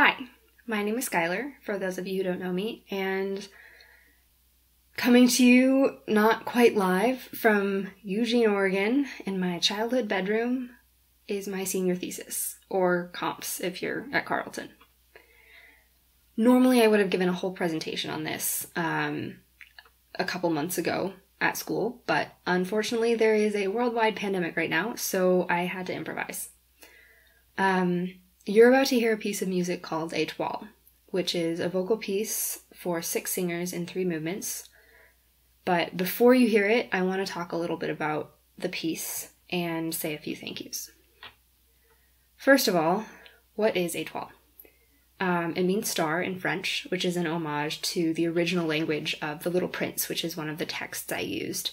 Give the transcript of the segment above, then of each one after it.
Hi, my name is Skyelar, for those of you who don't know me, and coming to you not quite live from Eugene, Oregon, in my childhood bedroom is my senior thesis, or comps if you're at Carleton. Normally, I would have given a whole presentation on this um, a couple months ago at school, but unfortunately, there is a worldwide pandemic right now, so I had to improvise. Um, you're about to hear a piece of music called Étoile, which is a vocal piece for six singers in three movements. But before you hear it, I want to talk a little bit about the piece and say a few thank yous. First of all, what is Étoile? Um, it means star in French, which is an homage to the original language of The Little Prince, which is one of the texts I used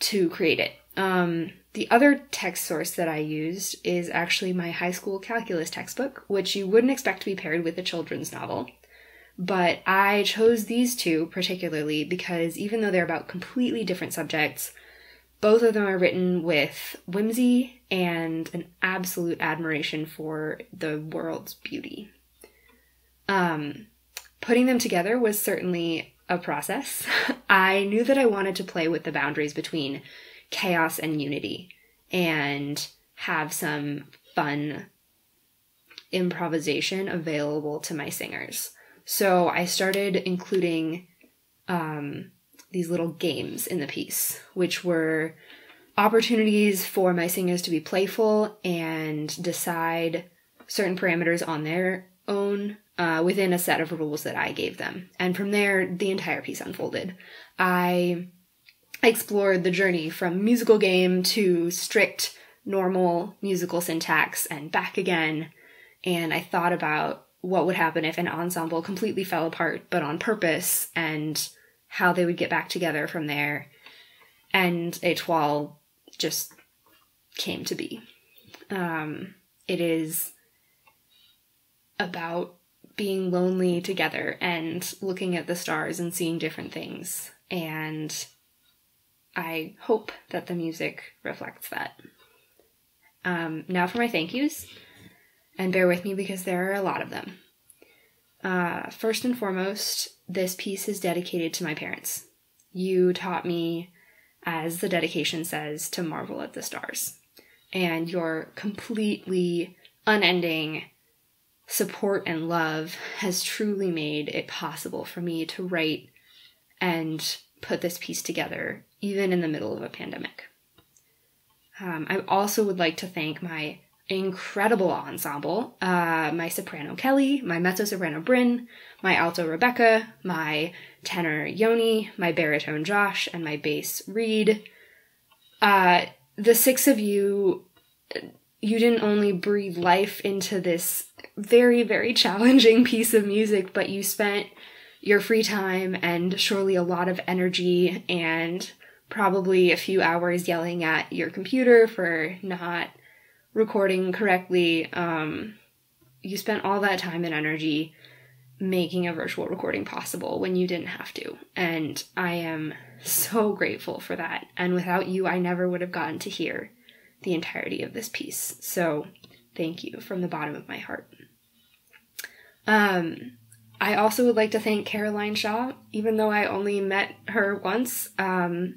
to create it. Um, the other text source that I used is actually my high school calculus textbook, which you wouldn't expect to be paired with a children's novel. But I chose these two particularly because even though they're about completely different subjects, both of them are written with whimsy and an absolute admiration for the world's beauty. Um, putting them together was certainly a process. I knew that I wanted to play with the boundaries between chaos and unity and have some fun improvisation available to my singers. So I started including um, these little games in the piece, which were opportunities for my singers to be playful and decide certain parameters on their own uh, within a set of rules that I gave them. And from there, the entire piece unfolded. I explored the journey from musical game to strict normal musical syntax and back again. And I thought about what would happen if an ensemble completely fell apart, but on purpose, and how they would get back together from there. And Étoile just came to be. Um, it is about being lonely together and looking at the stars and seeing different things. And I hope that the music reflects that. Um, now for my thank yous, and bear with me because there are a lot of them. Uh, first and foremost, this piece is dedicated to my parents. You taught me, as the dedication says, to marvel at the stars. And your completely unending support and love has truly made it possible for me to write and put this piece together, even in the middle of a pandemic. Um, I also would like to thank my incredible ensemble uh, my soprano Kelly, my mezzo soprano Bryn, my alto Rebecca, my tenor Yoni, my baritone Josh, and my bass Reed. Uh, the six of you, you didn't only breathe life into this very, very challenging piece of music, but you spent your free time and surely a lot of energy and probably a few hours yelling at your computer for not recording correctly. Um, you spent all that time and energy making a virtual recording possible when you didn't have to. And I am so grateful for that. And without you, I never would have gotten to hear the entirety of this piece. So thank you from the bottom of my heart. Um, I also would like to thank Caroline Shaw, even though I only met her once. Um,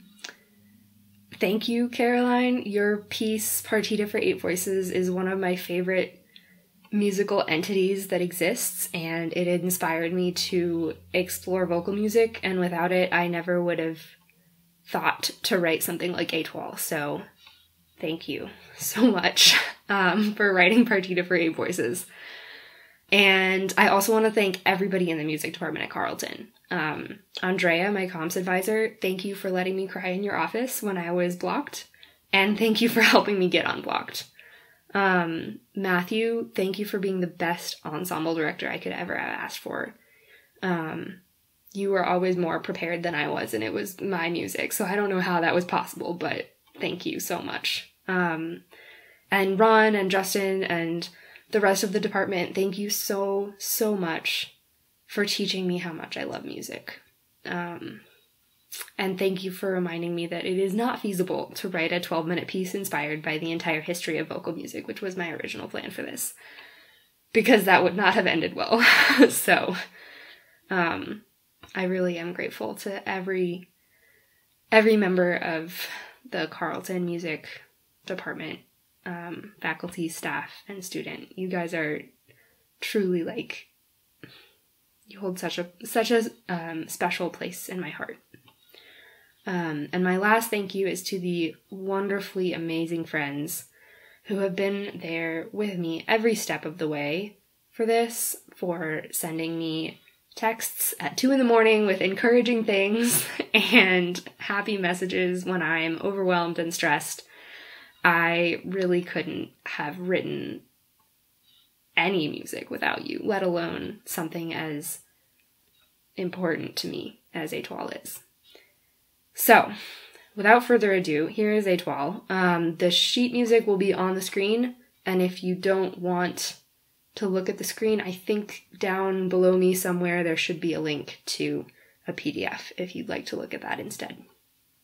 thank you, Caroline. Your piece, Partita for Eight Voices, is one of my favorite musical entities that exists, and it inspired me to explore vocal music, and without it, I never would have thought to write something like Étoile. So, thank you so much um, for writing Partita for Eight Voices. And I also want to thank everybody in the music department at Carleton. Um, Andrea, my comps advisor, thank you for letting me cry in your office when I was blocked. And thank you for helping me get unblocked. Um, Matthew, thank you for being the best ensemble director I could ever have asked for. Um, you were always more prepared than I was, and it was my music, so I don't know how that was possible, but thank you so much. Um, and Ron and Justin and the rest of the department, thank you so, so much for teaching me how much I love music. Um, and thank you for reminding me that it is not feasible to write a 12 minute piece inspired by the entire history of vocal music, which was my original plan for this. because that would not have ended well. so, um, I really am grateful to every every member of the Carleton Music Department, um, faculty, staff, and student. You guys are truly like you hold such a such a um, special place in my heart. Um, and my last thank you is to the wonderfully amazing friends who have been there with me every step of the way for this, for sending me texts at two in the morning with encouraging things and happy messages when I'm overwhelmed and stressed. I really couldn't have written any music without you, let alone something as important to me as Étoile is. So, without further ado, here is Étoile. Um, the sheet music will be on the screen, and if you don't want to look at the screen, I think down below me somewhere there should be a link to a PDF if you'd like to look at that instead.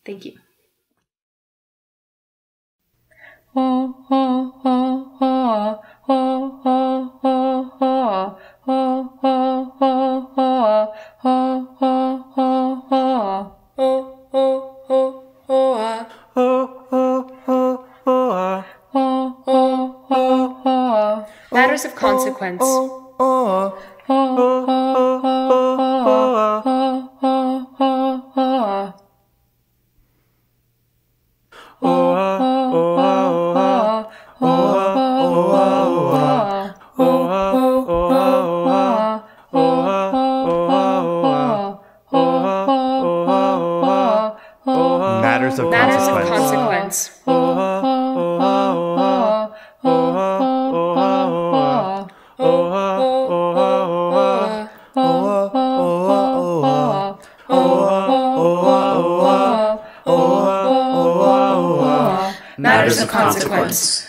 Thank you. Matters of consequence. Consequence. consequence. Matters of consequence.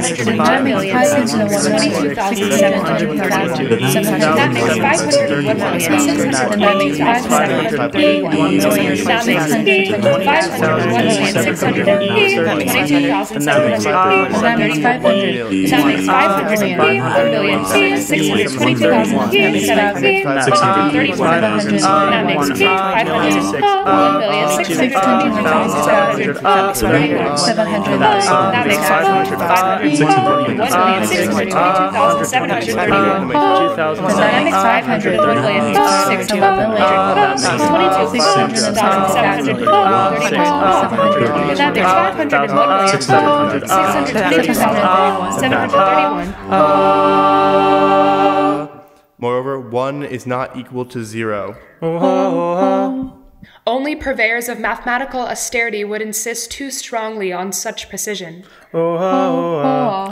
165 million, 22,732. That makes 501 million. That makes 531 million. That makes 501 million, 682,000. That makes 500 million. That makes 500 million, 622,732. That makes 500 million, 622,732. That makes 500 million six hundred twenty-two thousand seven hundred thirty-one. That makes five hundred one million six hundred twenty-two thousand seven hundred thirty-one. Moreover, one is not equal to zero. Only purveyors of mathematical austerity would insist too strongly on such precision. Not merely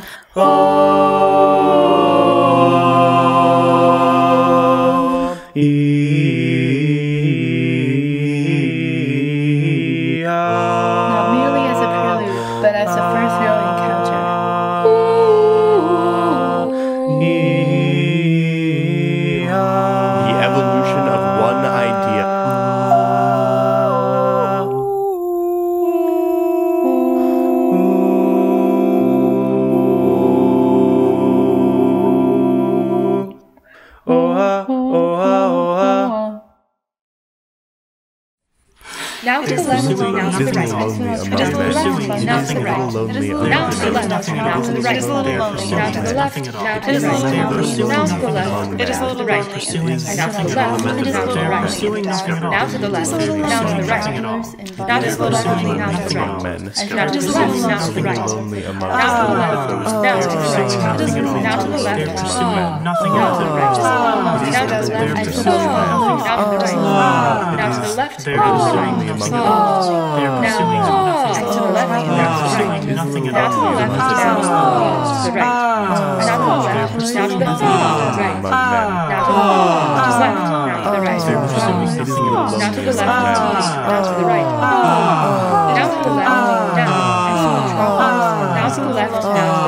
lonely among Now to the right. It is a little lonely Now to the among left, men. now to the right. It is a little lonely. Now to the left, now to the right. Now to the left, It is a now to the little right. lonely. Now to the left, now to the right. pursuing nothing at all. Now to the left, now to the right. Now to the left, now to the among right. men. Now to the left, now to the right. Lonely among Now to the left, now to the right. Now to the left, They're pursuing ah. nothing at ah. ah. now to the all. right. Now to the left, They're now to the pursuing right. nothing Now to the right. Now to the left, They're now to the pursuing right. among nothing at all. Now to the left, down to the right. Now to the left, now to the right. Now to the left, now to the. Now to the left, now to the right. Now to the left, down, and. Now to the left, now to the.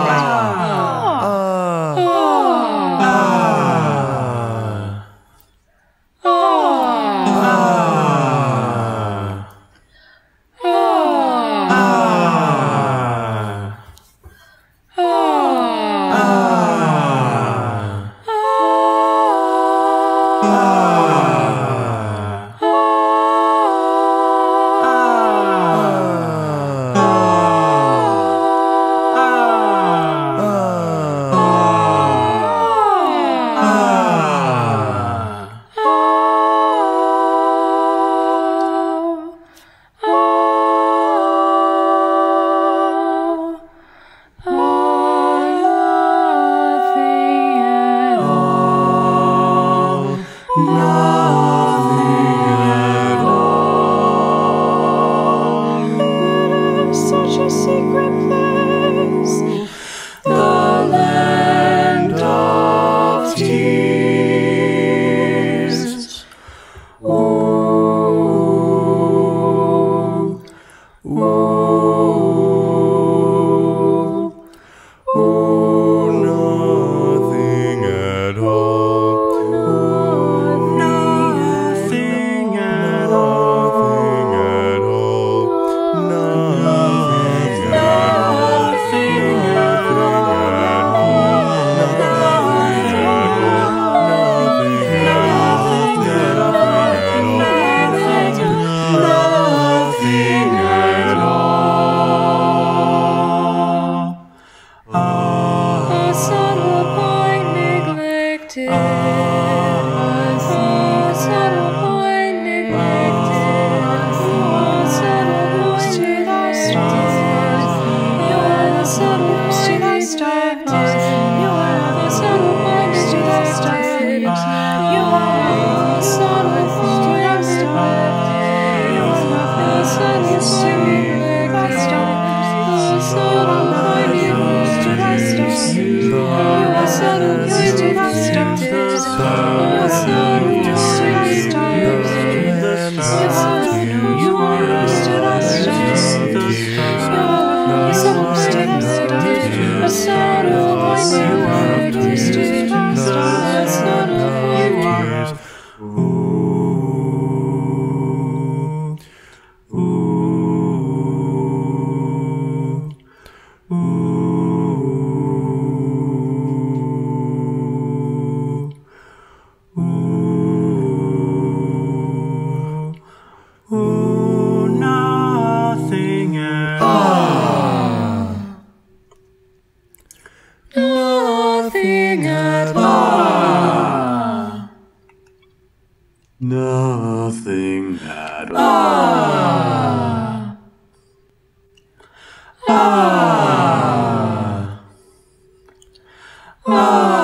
Oh.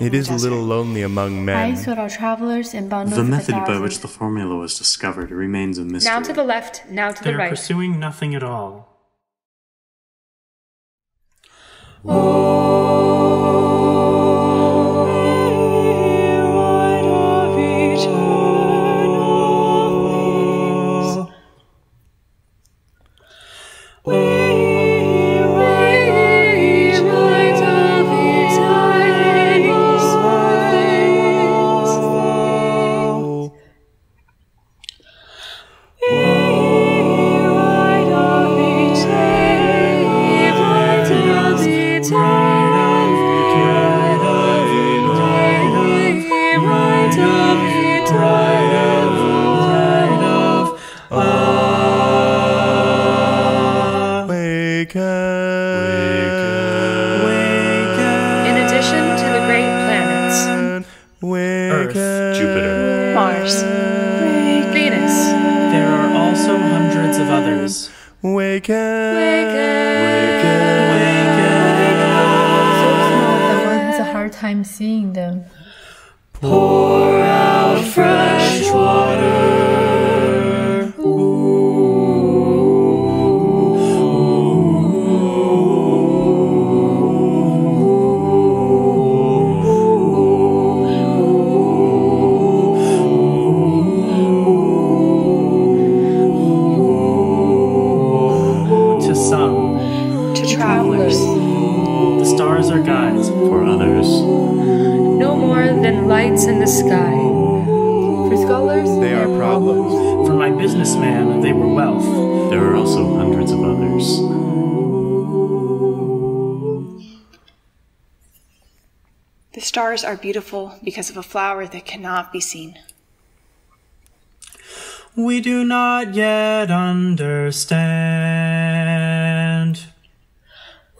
It the is a little lonely among men. Ice with travelers and bundles The of a method by which the formula was discovered remains a mystery. Now to the left, now to the right. They're right. pursuing nothing at all. We Stars are beautiful because of a flower that cannot be seen. We do not yet understand.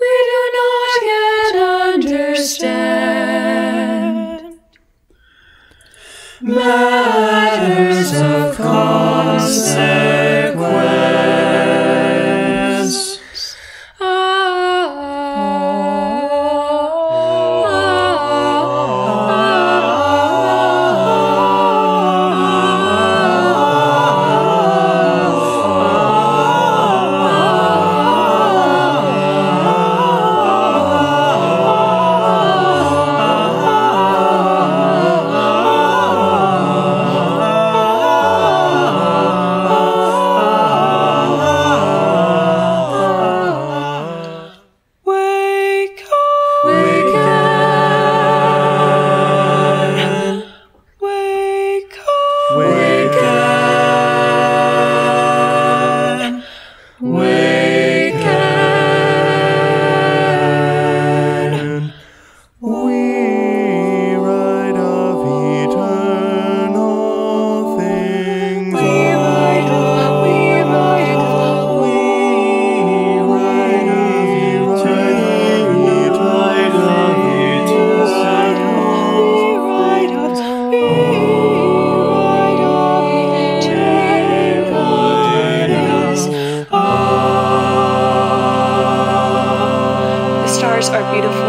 We do not yet understand. Man Where are beautiful.